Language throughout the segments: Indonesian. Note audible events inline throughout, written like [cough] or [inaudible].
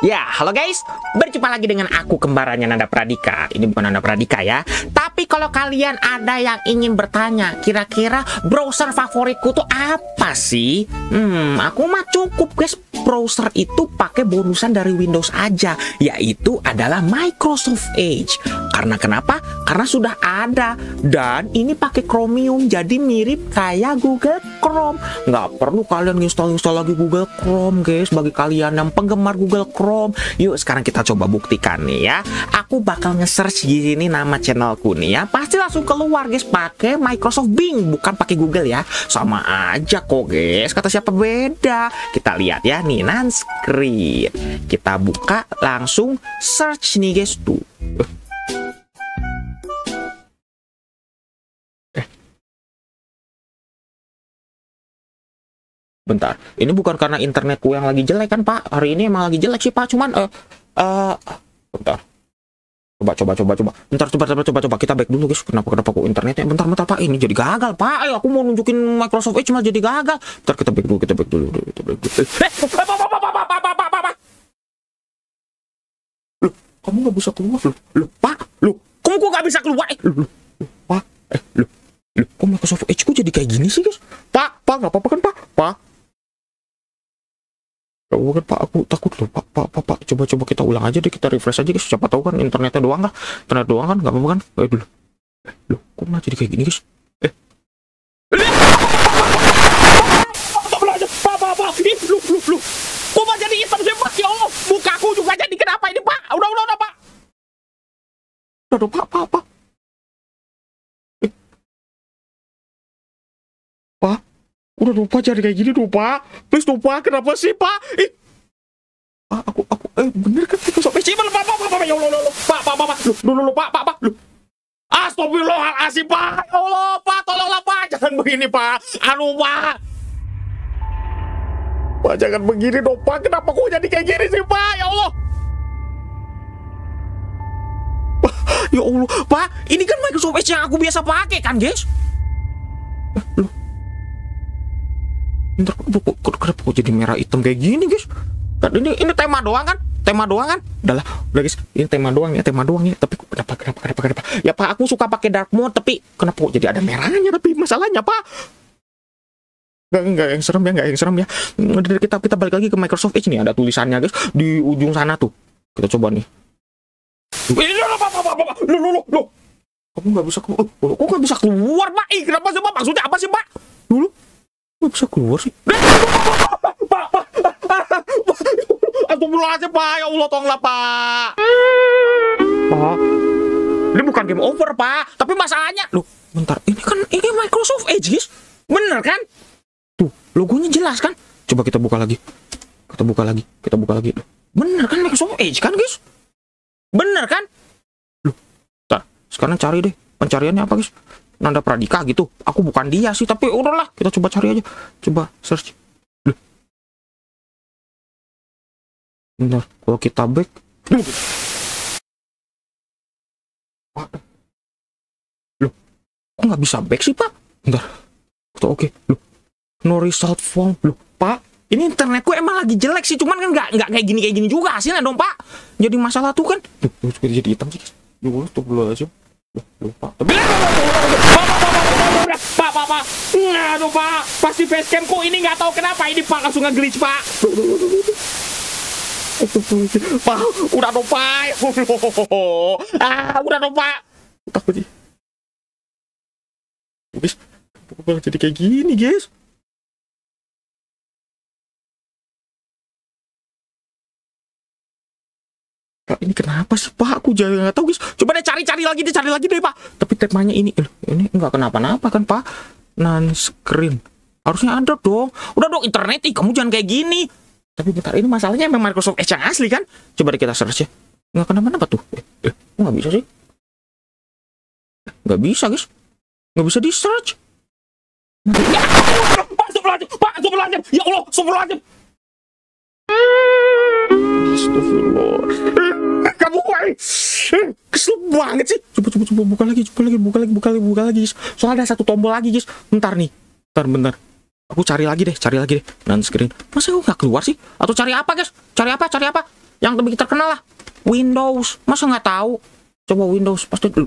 Ya, halo guys. Berjumpa lagi dengan aku kembarannya Nanda Pradika. Ini bukan Nanda Pradika ya. Tapi kalau kalian ada yang ingin bertanya, kira-kira browser favoritku tuh apa sih? Hmm, aku mah cukup guys. Browser itu pakai bonusan dari Windows aja, yaitu adalah Microsoft Edge. Karena kenapa? Karena sudah ada dan ini pakai Chromium jadi mirip kayak Google Chrome. Nggak perlu kalian install-install lagi Google Chrome guys. Bagi kalian yang penggemar Google Chrome, yuk sekarang kita coba buktikan nih ya. Aku bakal nge-search di sini nama channelku nih ya. Pasti langsung keluar guys pakai Microsoft Bing, bukan pakai Google ya. Sama aja kok guys. Kata siapa beda? Kita lihat ya nih nan. Kita buka langsung search nih guys tuh. Bentar, ini bukan karena internetku yang lagi jelek kan Pak? Hari ini emang lagi jelek sih Pak, cuman eh uh, uh, bentar. Coba coba coba coba. Bentar coba coba coba coba kita back dulu guys. Kenapa kenapa kok internetnya bentar bentar Pak ini jadi gagal Pak. Ayo aku mau nunjukin Microsoft Edge malah jadi gagal. Bentar kita back dulu kita back dulu kita back dulu. Eh, Pak Pak Pak Pak Pak Pak. Loh, kamu nggak bisa keluar loh. Loh, Pak. Loh, kamu kok nggak bisa keluar? Eh, loh, loh, Pak. Eh, loh. Loh, kok Microsoft Edge ku jadi kayak gini sih, guys? Pak, Pak, nggak apa-apa kan, Pak? Pak, Oh, kan Pak, aku takut loh, Pak, Pak, Pak, Pak. Coba-coba kita ulang aja deh, kita refresh aja, guys. Siapa tahu kan internetnya doang kah? Internet doang kan, nggak apa-apa kan? Eh, dulu. Eh, loh, kok malah jadi kayak gini, guys? Eh. Pak, Pak, Pak, Ih, loh, loh, loh. Kok malah jadi hitam sih, Pak? Ya Allah, mukaku juga jadi kenapa ini, Pak? Udah, udah, udah, Pak. Udah, udah, Pak, Pak, Pak. Udah lupa jadi kayak gini dong pak Please dong pak Kenapa sih pak? Eh Pak aku aku Eh bener kan Itu sampai sih Pak pak pak pak Ya Allah Allah. Pak pak pak pak. Lu lu lu pak pak pak. Lu Astagfirullahaladzim pak. Ya Allah pak Tolonglah pak. Jangan begini pak. Anu pak. Pak jangan begini dong pak Kenapa kok jadi kayak gini sih pak? Ya Allah. Pak, Ya Allah. Pak Ini kan Microsoft Edge yang aku biasa pakai kan guys kok, kok, kok, jadi merah hitam kayak gini guys? Kan ini ini tema doang kan? Tema doang kan? Udahlah, udah guys, ini tema doang ya, tema doang ya. Tapi kenapa kenapa kenapa kenapa? Ya Pak, aku suka pakai dark mode, tapi kenapa kok jadi ada merahnya? Tapi masalahnya Pak, Enggak, enggak yang serem ya, enggak yang serem ya. Udah kita kita balik lagi ke Microsoft Edge nih, ada tulisannya guys di ujung sana tuh. Kita coba nih. Ini Pak, Pak, Pak. Loh, loh, loh, loh. Kamu nggak bisa keluar. Loh, kok nggak bisa keluar, Pak? Ih, kenapa sih, Pak? Maksudnya apa sih, Pak? Dulu. Nggak bisa keluar sih. Astagfirullahaladzim, Pak. Ya Allah, tolonglah, Pak. Pak. Ini bukan game over, Pak. Tapi masalahnya, loh, bentar. Ini kan, ini Microsoft Edge. Bener kan? Tuh, logonya jelas kan? Coba kita buka lagi. Kita buka lagi. Kita buka lagi. Loh, bener kan Microsoft Edge kan, guys? Bener kan? Loh, bentar. Sekarang cari deh. Pencariannya apa, guys? Nanda Pradika gitu. Aku bukan dia sih, tapi udahlah, kita coba cari aja. Coba search. Loh. Bentar, kalau kita back. Loh. Kok nggak bisa back sih, Pak? Bentar. Oke, loh. No result form. Loh, Pak. Ini internetku emang lagi jelek sih, cuman kan nggak nggak kayak gini kayak gini juga hasilnya dong, Pak. Jadi masalah tuh kan. Loh, jadi hitam sih. Loh, tuh belum aja. Lupa. Pak, Pak, Pak. Aduh, Pak. Pasti facecam kok ini nggak tahu kenapa ini Pak langsung nge-glitch, Pak. Pak, udah dong, Pak. [laughs] Ah, udah dong, Pak. Takut sih. Kok jadi kayak gini, guys? Ini kenapa sih Pak? Aku jadi nggak tahu guys. Coba deh cari-cari lagi deh, cari lagi deh Pak. Tapi temanya ini, eh, ini nggak kenapa-napa kan Pak? Non screen. Harusnya ada dong. Udah dong internet ih, kamu jangan kayak gini. Tapi bentar ini masalahnya memang Microsoft Edge yang asli kan? Coba deh kita search ya. Nggak kenapa-napa tuh. Eh, eh, nggak bisa sih? Nggak bisa guys. Nggak bisa di search. Ya, Pak. Pak, astagfirullahaladzim. Ya Allah, astagfirullahaladzim. Astagfirullah. Eh, Kamu eh, kesel banget sih. Coba coba coba buka lagi, coba lagi, buka lagi, buka lagi, buka lagi. guys. Soalnya ada satu tombol lagi, guys. Bentar nih. Bentar, bentar. Aku cari lagi deh, cari lagi deh. Non screen. Masa aku nggak keluar sih? Atau cari apa, guys? Cari apa? Cari apa? Yang lebih terkenal lah. Windows. Masa nggak tahu? Coba Windows pasti dulu.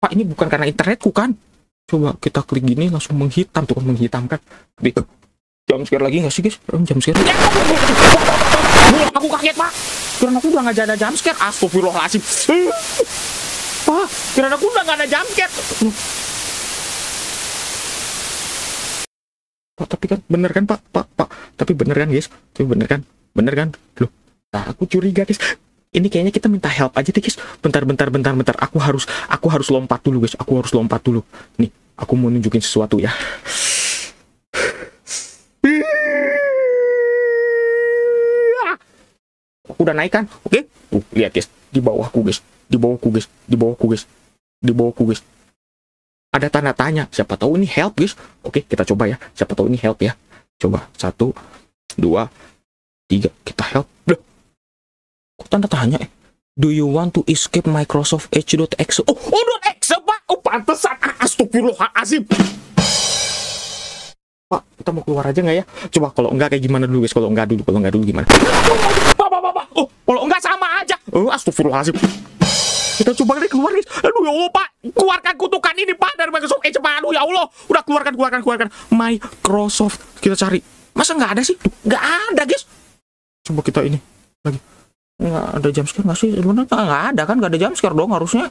Pak, ini bukan karena internetku kan? Coba kita klik gini langsung menghitam tuh kan menghitam kan. Tapi jam scare lagi nggak sih guys? Jam scare. Aku kaget pak. Kira aku udah nggak ada jam scare. Astagfirullahaladzim. Pak, kira aku udah nggak ada jam scare. Pak, tapi kan bener kan pak, pak, pak. Tapi bener kan guys? Tapi bener kan? Bener kan? Loh, nah aku curiga guys. Ini kayaknya kita minta help aja deh guys. Bentar, bentar, bentar, bentar. Aku harus, aku harus lompat dulu guys. Aku harus lompat dulu. Nih, aku mau nunjukin sesuatu ya. Udah naik kan? Oke? Tuh, lihat guys. Di bawahku guys. Di bawahku guys. Di bawahku guys. Di bawahku guys. Ada tanda tanya. Siapa tahu ini help guys. Oke, kita coba ya. Siapa tahu ini help ya. Coba. Satu, dua, tiga. Kita help. Loh. Kok tanda tanya eh? Do you want to escape Microsoft Edge.exe? Oh, oh, .exe, Pak. Oh, pantesan. Ah, Astagfirullahaladzim. Pak, kita mau keluar aja nggak ya? Coba kalau enggak kayak gimana dulu guys? Kalau enggak dulu, kalau enggak dulu gimana? Pak, pak, pak, pak. Oh, kalau enggak sama aja. Oh, astagfirullahaladzim. Kita coba deh keluar guys. Aduh ya Allah Pak, keluarkan kutukan ini Pak dari Microsoft Edge Pak. Aduh ya Allah, udah keluarkan, keluarkan, keluarkan. Microsoft. Kita cari. Masa nggak ada sih? Nggak ada guys. Coba kita ini lagi. Nggak ada jam scare nggak sih? Sebenarnya nggak ada kan? Nggak ada jam scare dong harusnya.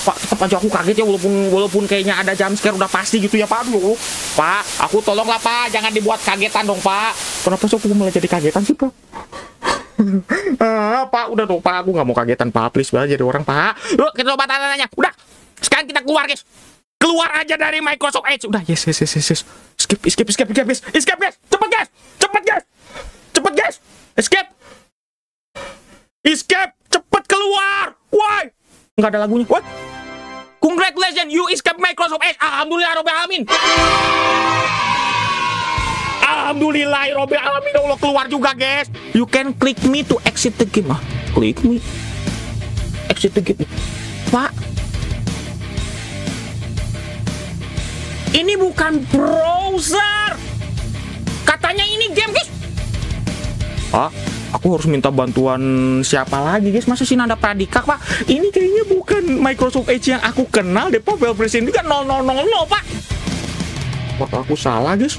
Pak, tetap aja aku kaget ya walaupun walaupun kayaknya ada jam scare udah pasti gitu ya Pak. Aduh. Pak, aku tolonglah Pak, jangan dibuat kagetan dong Pak. Kenapa sih aku malah jadi kagetan sih Pak? [laughs] ah, Pak, udah dong Pak, aku nggak mau kagetan Pak, please banget jadi orang Pak. Yuk kita coba tanya-tanya. Udah, sekarang kita keluar guys. Keluar aja dari Microsoft Edge. Udah, yes, yes, yes, yes, yes. Skip, skip, skip, skip, guys. Escape, guys. Cepet, guys. Cepet, guys. Cepet, guys. Escape. Escape. Cepet keluar. Why? Nggak ada lagunya. What? You escape Microsoft Edge. Alhamdulillah, Robby Alamin. Alhamdulillah, Robby Alamin. Allah keluar juga, guys. You can click me to exit the game. Ah, click me. Exit the game. Pak. Ini bukan browser. Katanya ini game, guys. Pak, aku harus minta bantuan siapa lagi guys? Masa sih Nanda Pradika pak. Ini kayaknya bukan Microsoft Edge yang aku kenal deh pak. Bell Presiden juga 0000 pak. Apa aku salah guys